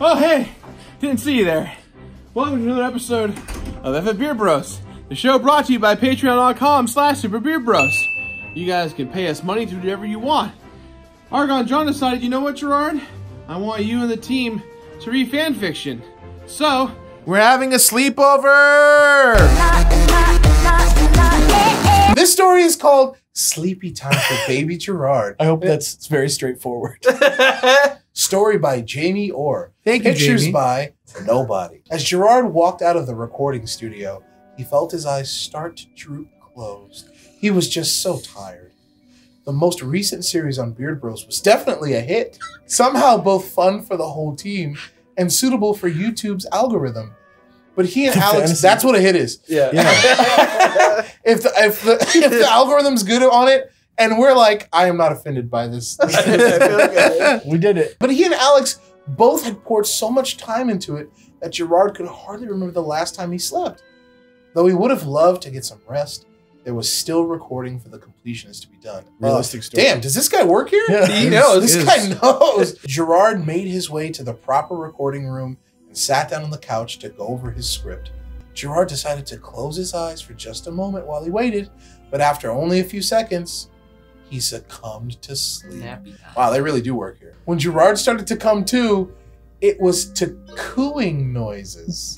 Oh, hey, didn't see you there. Welcome to another episode of FF Beard Bros, the show brought to you by patreon.com slash Super Beard Bros. You guys can pay us money to do whatever you want. Argon John decided, you know what, Jirard? I want you and the team to read fan fiction. So, We're having a sleepover! This story is called Sleepy Time for Baby Jirard. I hope that's it's very straightforward. Story by Jamie Orr. Thank you, Pictures Jamie. by Nobody. As Jirard walked out of the recording studio, he felt his eyes start to droop closed. He was just so tired. The most recent series on Beard Bros was definitely a hit. Somehow both fun for the whole team and suitable for YouTube's algorithm. But he and Alex, that's what a hit is. Yeah. if the if the if the algorithm's good on it, and we're like, I am not offended by this. we did it. but he and Alex both had poured so much time into it that Jirard could hardly remember the last time he slept. Though he would have loved to get some rest, there was still recording for the completionist to be done. Realistic Uh, story. Damn, does this guy work here? Yeah. He He knows. is. This guy knows. Jirard made his way to the proper recording room and sat down on the couch to go over his script. Jirard decided to close his eyes for just a moment while he waited, but after only a few seconds, he succumbed to sleep. Wow, they really do work here. When Jirard started to come to, it was to cooing noises.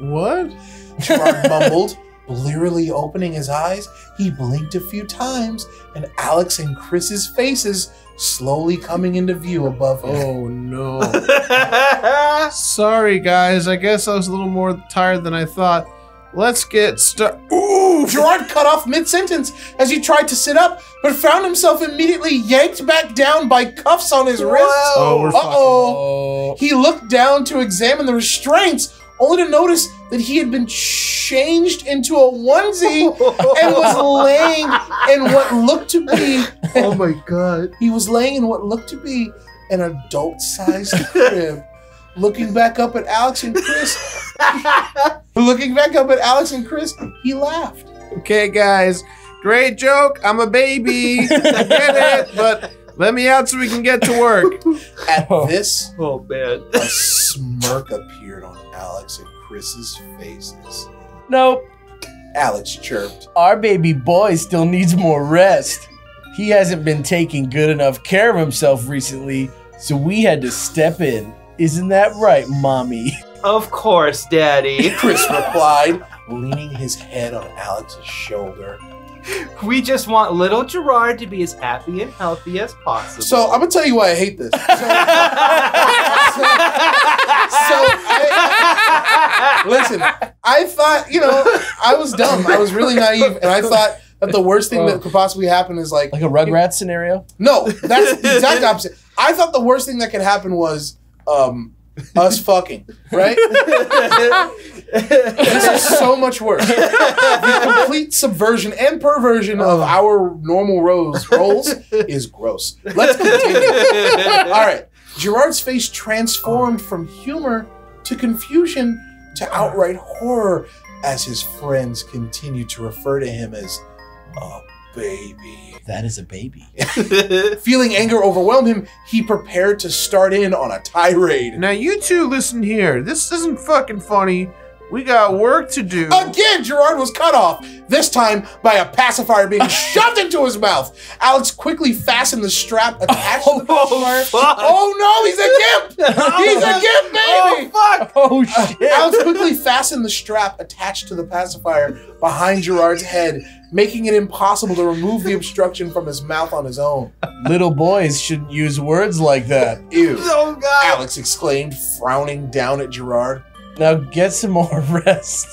what? Jirard mumbled, blearily opening his eyes. He blinked a few times, and Alex and Chris's faces slowly coming into view above him. Oh no. Sorry, guys. I guess I was a little more tired than I thought. Let's get started. Ooh! Jirard cut off mid sentence as he tried to sit up, but found himself immediately yanked back down by cuffs on his wrists. Oh, we're Uh oh. He looked down to examine the restraints, only to notice that he had been changed into a onesie and was laying in what looked to be. Oh my god. He was laying in what looked to be an adult-sized crib. Looking back up at Alex and Chris, looking back up at Alex and Chris, he laughed. Okay, guys. Great joke. I'm a baby. I get it, but let me out so we can get to work. At Oh. this, Oh man. a smirk appeared on Alex and Chris's faces. Nope. Alex chirped. Our baby boy still needs more rest. He hasn't been taking good enough care of himself recently, so we had to step in. Isn't that right, mommy? Of course, Daddy. Chris replied, leaning his head on Alex's shoulder. We just want little Jirard to be as happy and healthy as possible. So I'm gonna tell you why I hate this. So, so I, listen, I thought, you know, I was dumb. I was really naive, and I thought that the worst thing that could possibly happen is like, Like a Rugrats scenario? no, that's the exact opposite. I thought the worst thing that could happen was um, us fucking, right? This is so much worse. The complete subversion and perversion of our normal roles roles is gross. Let's continue. All right. Jirard's face transformed from humor to confusion to outright horror as his friends continued to refer to him as a baby. That is a baby. Feeling anger overwhelm him, he prepared to start in on a tirade. Now, you two listen here. This isn't fucking funny. We got work to do. Again, Jirard was cut off, this time by a pacifier being shoved into his mouth. Alex quickly fastened the strap attached to the oh, pacifier. fuck. Oh no, he's a gimp! Oh, he's a gimp, oh, baby! Oh fuck! Oh shit. Alex quickly fastened the strap attached to the pacifier behind Jirard's head, making it impossible to remove the obstruction from his mouth on his own. Little boys shouldn't use words like that. Ew. Oh god! Alex exclaimed, frowning down at Jirard. Now get some more rest.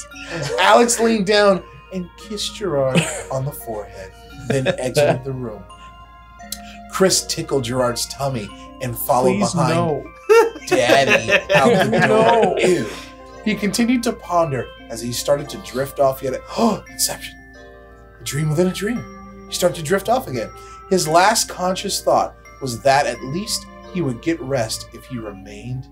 Alex leaned down and kissed Jirard on the forehead, then exited the room. Chris tickled Jirard's tummy and followed Please behind no. Daddy out the door. No. Ew. He continued to ponder as he started to drift off yet. Oh, Inception. A dream within a dream. He started to drift off again. His last conscious thought was that at least he would get rest if he remained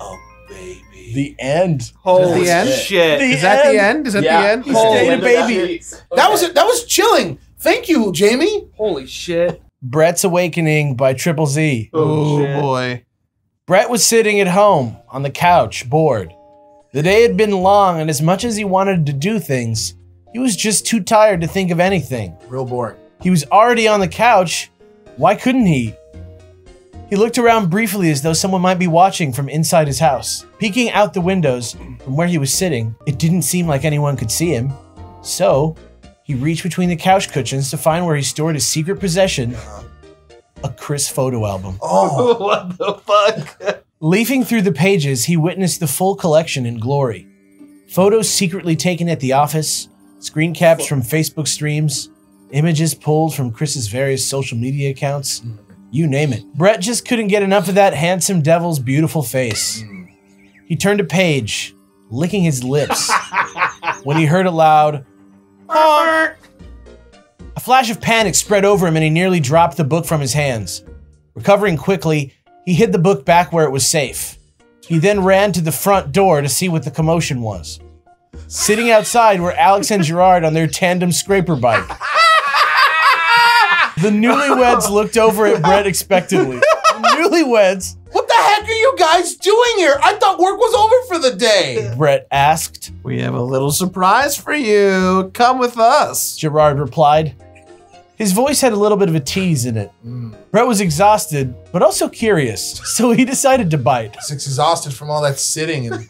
a baby. The end. Holy the end? shit! The Is that the end? end? Is that Yeah. the end? He stayed a baby. that was it. That was chilling. Thank you, Jamie. Holy shit! Brett's Awakening by Tripleze. Oh, shit. boy. Brett was sitting at home on the couch, bored. The day had been long, and as much as he wanted to do things, he was just too tired to think of anything. Real boring. He was already on the couch. Why couldn't he? He looked around briefly as though someone might be watching from inside his house. Peeking out the windows from where he was sitting, it didn't seem like anyone could see him. So, he reached between the couch cushions to find where he stored his secret possession a Chris photo album. Oh, what the fuck? Leafing through the pages, he witnessed the full collection in glory. Photos secretly taken at the office, screen caps from Facebook streams, images pulled from Chris's various social media accounts, hmm. You name it. Brett just couldn't get enough of that handsome devil's beautiful face. He turned a page, licking his lips, when he heard a loud, honk. A flash of panic spread over him and he nearly dropped the book from his hands. Recovering quickly, he hid the book back where it was safe. He then ran to the front door to see what the commotion was. Sitting outside were Alex and Jirard on their tandem scraper bike. The newlyweds looked over at Brett expectantly. Newlyweds, what the heck are you guys doing here? I thought work was over for the day. Brett asked. We have a little surprise for you. Come with us. Jirard replied. His voice had a little bit of a tease in it. Hmm. Brett was exhausted, but also curious, so he decided to bite. He's exhausted from all that sitting and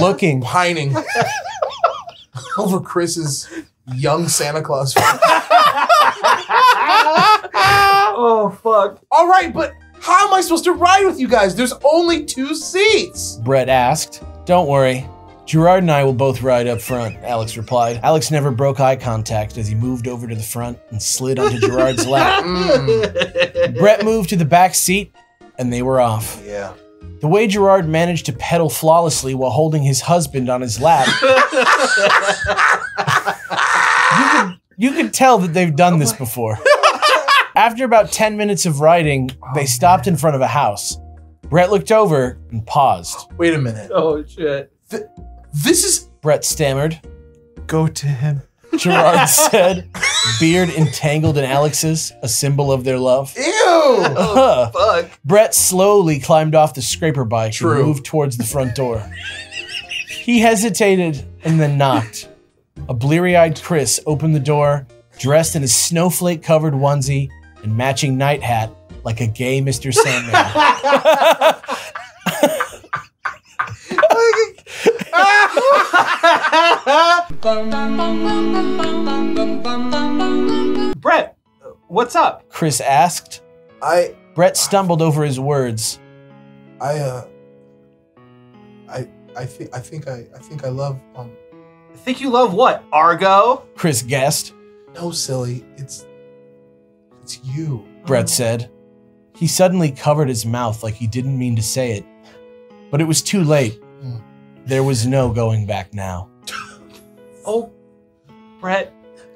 Looking, pining over Chris's young Santa Claus. Oh fuck. all right, but how am I supposed to ride with you guys? There's only two seats. Brett asked. Don't worry. Jirard and I will both ride up front, Alex replied. Alex never broke eye contact as he moved over to the front and slid onto Jirard's lap. Mm. Brett moved to the back seat, and they were off. Yeah. The way Jirard managed to pedal flawlessly while holding his husband on his lap. you, could, you could tell that they've done this before. After about 10 minutes of riding, oh, they stopped in front of a house. Brett looked over and paused. Wait a minute. Oh shit. This is Brett stammered. Go to him. Jirard said, beard entangled in Alex's, a symbol of their love. ew. Oh, huh. Fuck. Brett slowly climbed off the scraper bike True. and moved towards the front door. He hesitated and then knocked. A bleary eyed Chris opened the door, dressed in a snowflake covered onesie and matching night hat like a gay Mr. Sandman. Brett, what's up? Chris asked. I Brett stumbled over his words. I uh I I think I think I I think I love um I think you love what? Argo? Chris guessed. no silly. It's it's you. Brett said. He suddenly covered his mouth like he didn't mean to say it. But it was too late. Mm. There was no going back now. Oh, Brett,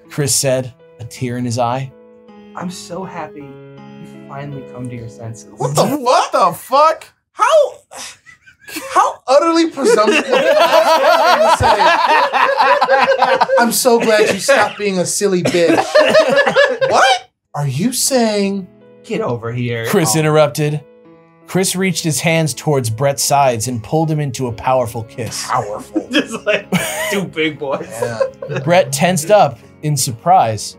Chris said, a tear in his eye. I'm so happy you finally come to your senses. What the What the fuck? How how utterly presumptuous. I'm so glad you stopped being a silly bitch. what? Are you saying Get over here. Chris Oh. interrupted. Chris reached his hands towards Brett's sides and pulled him into a powerful kiss. powerful? Just like two big boys. Yeah. Brett tensed up in surprise,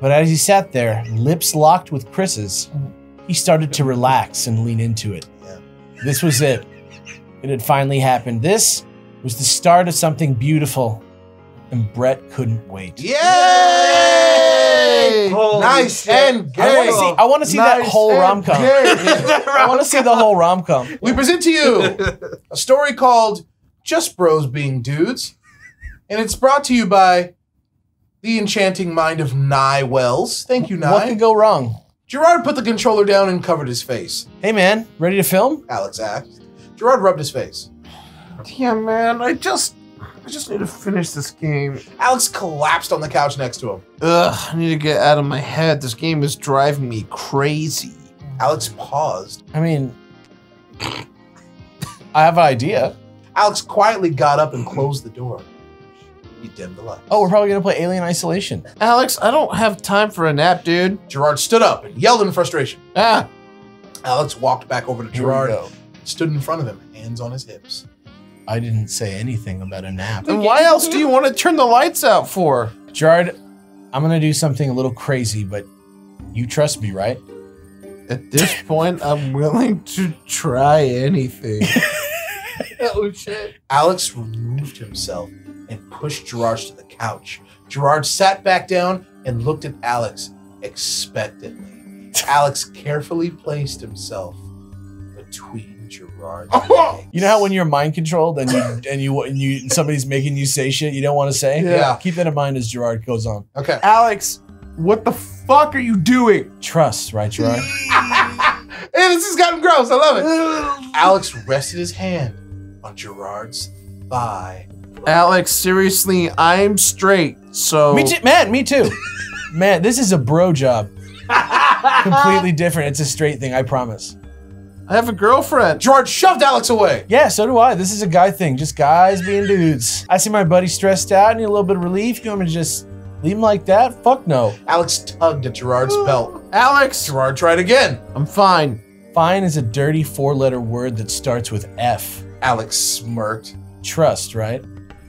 but as he sat there, lips locked with Chris's, he started to relax and lean into it. Yeah. This was it. It had finally happened. This was the start of something beautiful, and Brett couldn't wait. Yay! Holy nice shit. and gay. I want to see. I want to see that whole rom com. I want to see the whole rom com. We present to you a story called Just Bros Being Dudes, and it's brought to you by the enchanting mind of Nye Wells. Thank you, Nye. What Nye. could go wrong? Jirard put the controller down and covered his face. Hey man, ready to film? Alex asked. Jirard rubbed his face. Damn, man. I just, I just need to finish this game. Alex collapsed on the couch next to him. Ugh, I need to get out of my head. This game is driving me crazy. Alex paused. I mean, I have an idea. Alex quietly got up and closed the door. He dimmed the light. Oh, we're probably gonna play Alien Isolation. Alex, I don't have time for a nap, dude. Jirard stood up and yelled in frustration. Ah, Alex walked back over to Here Jirard. Stood in front of him, hands on his hips. I didn't say anything about a nap. And why else do you want to turn the lights out for? Jirard, I'm gonna do something a little crazy, but you trust me, right? At this point, I'm willing to try anything. Oh shit. Alex removed himself and pushed Jirard to the couch. Jirard sat back down and looked at Alex expectantly. Alex carefully placed himself between Jirard's legs. Oh! You know how when you're mind controlled and you and you and you and somebody's making you say shit you don't want to say? Yeah. Keep that in mind as Jirard goes on. Okay. Alex, what the fuck are you doing? Trust, right, Jirard? Hey, this has gotten gross. I love it. Alex rested his hand on Jirard's thigh. Alex, seriously, I'm straight, so. me too, man. Me too. man, this is a bro job. Completely different. It's a straight thing. I promise. I have a girlfriend. Jirard shoved Alex away. Yeah, so do I. This is a guy thing. Just guys being dudes. I see my buddy stressed out, need a little bit of relief. You want me to just leave him like that? Fuck no. Alex tugged at Jirard's belt. Alex, Jirard tried again. I'm fine. Fine is a dirty four-letter word that starts with F. Alex smirked. Trust, right?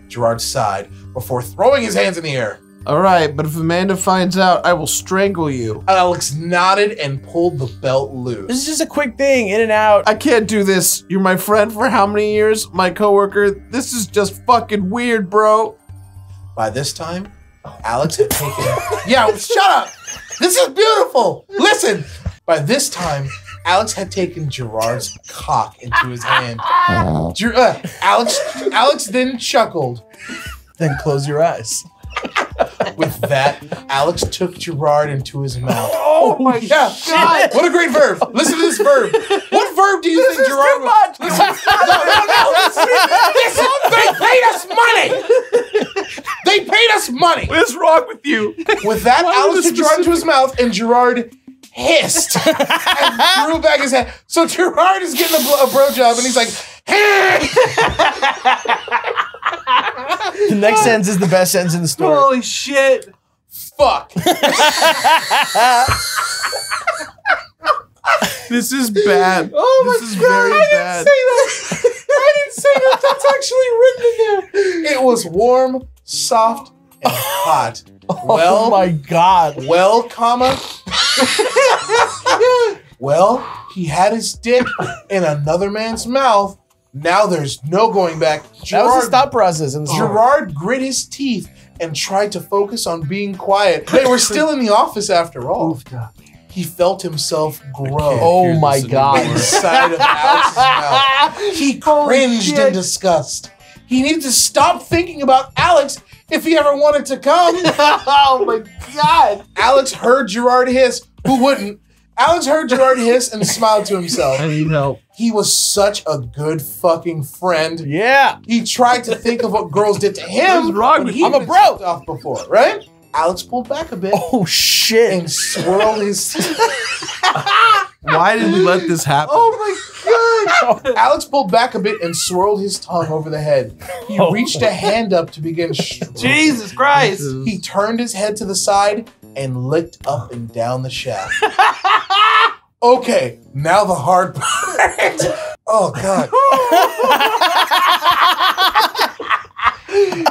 Jirard sighed before throwing his hands in the air. All right, but if Amanda finds out, I will strangle you. Alex nodded and pulled the belt loose. This is just a quick thing, in and out. I can't do this. You're my friend for how many years? My coworker. This is just fucking weird, bro. By this time, Alex had taken. yeah, shut up! This is beautiful! Listen! By this time, Alex had taken Jirard's cock into his hand. Ger- uh, Alex, Alex then chuckled. Then close your eyes. With that, Alex took Jirard into his mouth. Oh my Yeah, God. What a great verb! Listen to this verb. What verb do you think Jirard too was? Listen, no, no, no! Listen, they paid us money. They paid us money. What is wrong with you? With that, Why Alex took this Jirard into his mouth, and Jirard hissed and threw back his head. So Jirard is getting a, blo- a bro job, and he's like, The next sentence is the best sentence in the story. Holy shit. "Fuck." This is bad. Oh my this is very bad. Didn't say that. I didn't say that. That's actually written in there. It was warm, soft, and hot. Oh well, oh my god. well, comma. well, he had his dick in another man's mouth. Now there's no going back. That was Jirard, the stop process in the. Jirard grit his teeth and tried to focus on being quiet. They were still in the office after all. He felt himself grow. Oh my God. inside of Alex's mouth. He cringed in disgust. He needed to stop thinking about Alex if he ever wanted to come. oh my god. Alex heard Jirard hiss. Who wouldn't? Alex heard Jirard hiss and smiled to himself. I need help. He was such a good fucking friend. Yeah. He tried to think of what girls did to him. What's wrong with? I'm a bro. Off before, right? Alex pulled back a bit Oh shit. and swirled his. Why did we let this happen? Oh my god! Oh. Alex pulled back a bit and swirled his tongue over the head. He Oh reached a hand up to begin stroking. Jesus Christ. He turned his head to the side and licked up and down the shaft. okay, now the hard part. oh god.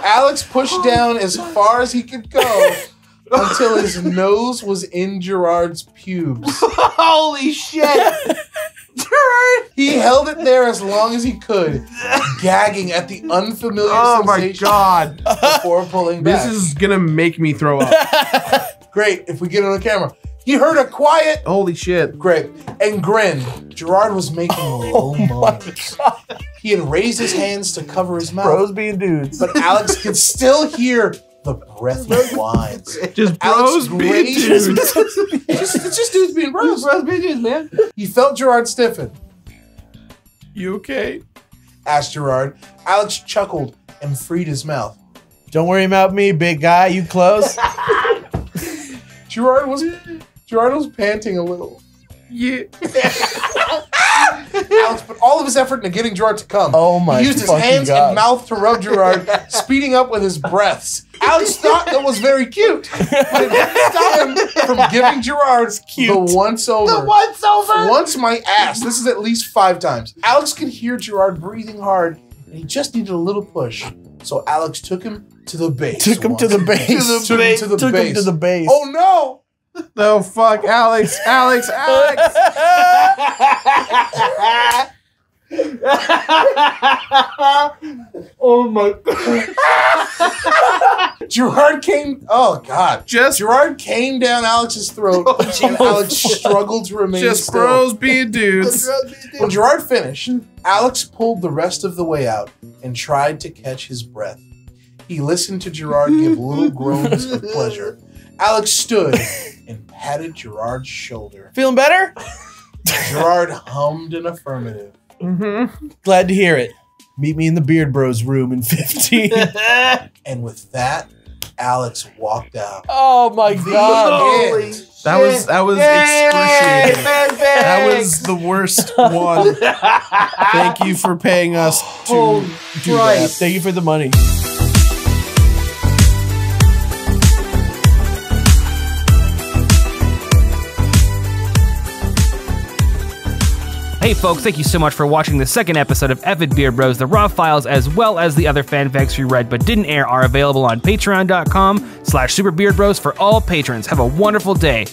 Alex pushed down as far as he could go until his nose was in Jirard's pubes. Holy shit. He held it there as long as he could, gagging at the unfamiliar Oh my god. before pulling back. This is gonna make me throw up. Great if we get it on camera. He heard a quiet Holy shit. Great. And grinned. Jirard was making Oh low moans. He had raised his hands to cover his mouth, Bros being dudes. but Alex could still hear the breathless whines. Just Alex bros being raised- dudes. It's just, it's just dudes being bros. Bros bitches, man. He felt Jirard stiffen. You okay? Asked Jirard. Alex chuckled and freed his mouth. Don't worry about me, big guy. You close? Jirard was Jirard was panting a little. Yeah. Alex put all of his effort into getting Jirard to come. Oh my He used his hands God. and mouth to rub Jirard, speeding up with his breaths. Alex thought that was very cute, but it didn't stop him from giving Jirard the once over. The once over. Once my ass. This is at least five times. Alex could hear Jirard breathing hard, and he just needed a little push. So Alex took him to the base. Took him to the once. base. Took him to the Took base. him to the base. Oh no! No, fuck, Alex, Alex, Alex. oh my god. Jirard came. Oh god! Just, Jirard came down Alex's throat, oh, and Alex oh, struggled to remain just still. bros being dudes. When Jirard finished, Alex pulled the rest of the way out and tried to catch his breath. He listened to Jirard give little groans of pleasure. Alex stood and patted Jirard's shoulder. Feeling better? Jirard hummed an affirmative. Mm-hmm. Glad to hear it. Meet me in the Beard Bros room in 15. And with that, Alex walked out. oh my god. Holy That was that was excruciating. That was the worst one. Thank you for paying us to Holy do Christ. Thank you for the money. Hey folks, thank you so much for watching the second episode of Eff It Beard Bros. The raw files as well as the other fanfics we read but didn't air are available on patreon.com slash superbeardbros for all patrons. Have a wonderful day.